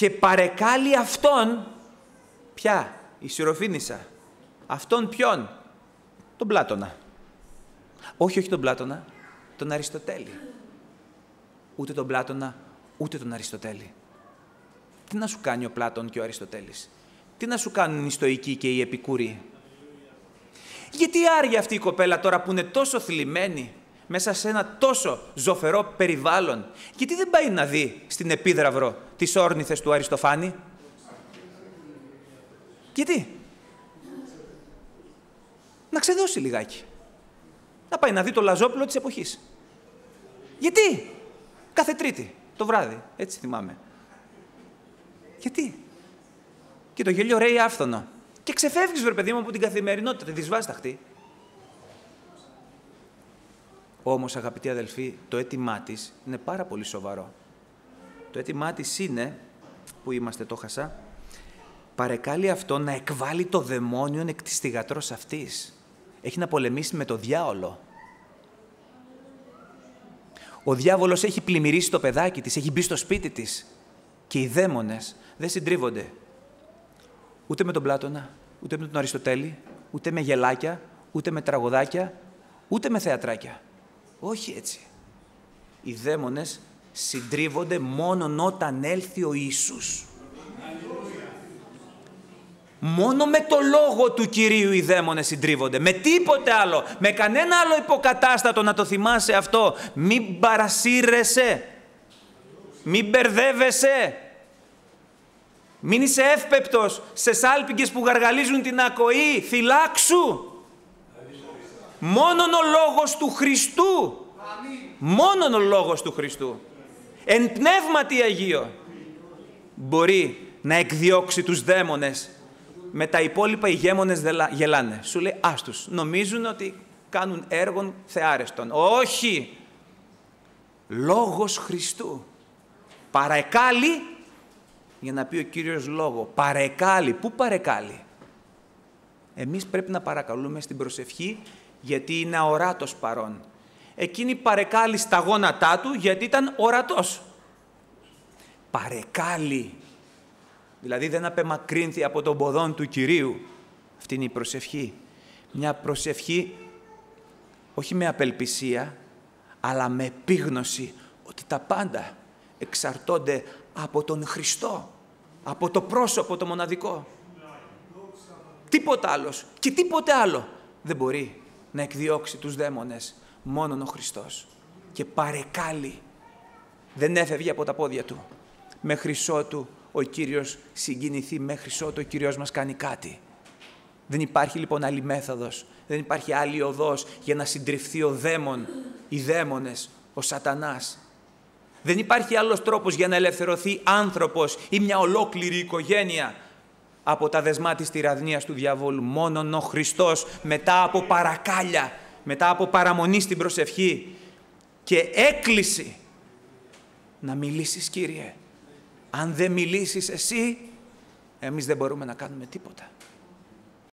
και παρεκάλει αυτόν, ποια, η Σιροφίνησα, αυτόν ποιον, τον Πλάτωνα. Όχι, όχι τον Πλάτωνα, τον Αριστοτέλη. Ούτε τον Πλάτωνα, ούτε τον Αριστοτέλη. Τι να σου κάνει ο Πλάτων και ο Αριστοτέλης; Τι να σου κάνουν οι Στοικοί και οι Επικούροι; Γιατί άρια αυτή η κοπέλα τώρα που είναι τόσο θλιμμένη μέσα σε ένα τόσο ζωφερό περιβάλλον, γιατί δεν πάει να δει στην Επίδραυρο τις όρνηθες του Αριστοφάνη; Γιατί; Να ξεδώσει λιγάκι. Να πάει να δει το λαζόπουλο της εποχής. Γιατί; Κάθε Τρίτη, το βράδυ, έτσι θυμάμαι. Γιατί; Και το γέλιο ρέει άφθονο. Και ξεφεύγεις, βρε παιδί μου, από την καθημερινότητα, τη δυσβάσταχτη. Όμως, αγαπητοί αδελφοί, το αίτημά της είναι πάρα πολύ σοβαρό. Το αίτημά της είναι, που είμαστε το χασά, παρεκάλει αυτό να εκβάλει το δαιμόνιο εκ της θυγατρός αυτής. Έχει να πολεμήσει με το διάολο. Ο διάβολος έχει πλημμυρίσει το παιδάκι της, έχει μπει στο σπίτι της. Και οι δαίμονες δεν συντρίβονται. Ούτε με τον Πλάτωνα, ούτε με τον Αριστοτέλη, ούτε με γελάκια, ούτε με τραγουδάκια, ούτε με θεατράκια. Όχι έτσι. Οι δαίμονες συντρίβονται μόνον όταν έλθει ο Ιησούς. Μόνο με το λόγο του Κυρίου οι δαίμονες συντρίβονται. Με τίποτε άλλο. Με κανένα άλλο υποκατάστατο να το θυμάσαι αυτό. Μην παρασύρεσαι. Μην μπερδεύεσαι. Μην είσαι εύπεπτος σε σάλπιγγες που γαργαλίζουν την ακοή. Φυλάξου. Μόνον ο λόγος του Χριστού. Μόνον ο λόγος του Χριστού. Εν πνεύματι Αγίο. Μπορεί να εκδιώξει τους δαίμονες με τα υπόλοιπα οι γέμονες γελάνε. Σου λέει άστους. Νομίζουν ότι κάνουν έργων θεάρεστον. Όχι. Λόγος Χριστού. Παρεκάλει για να πει ο Κύριος λόγο. Παρεκάλει. Πού παρεκάλει; Εμείς πρέπει να παρακαλούμε στην προσευχή γιατί είναι αοράτος παρόν. Εκείνη παρεκάλει στα γόνατά του γιατί ήταν ορατός. Παρεκάλει. Δηλαδή δεν απεμακρύνθη από τον ποδόν του Κυρίου. Αυτή είναι η προσευχή. Μια προσευχή όχι με απελπισία, αλλά με επίγνωση ότι τα πάντα εξαρτώνται από τον Χριστό, από το πρόσωπο το μοναδικό. Τίποτα άλλος και τίποτε άλλο δεν μπορεί να εκδιώξει τους δαίμονες, μόνον ο Χριστός. Και παρεκάλει, δεν έφευγε από τα πόδια του, μέχρι ότου ο Κύριος συγκινηθεί, μέχρι ότου ο Κύριος μας κάνει κάτι. Δεν υπάρχει λοιπόν άλλη μέθοδος, δεν υπάρχει άλλη οδός για να συντριφθεί ο δαίμον, οι δαίμονες, ο σατανάς. Δεν υπάρχει άλλος τρόπος για να ελευθερωθεί άνθρωπος ή μια ολόκληρη οικογένεια από τα δεσμά της τυραννίας του διαβόλου. Μόνον ο Χριστός μετά από παρακάλια, μετά από παραμονή στην προσευχή και έκκληση να μιλήσεις Κύριε. Αν δεν μιλήσεις εσύ, εμείς δεν μπορούμε να κάνουμε τίποτα.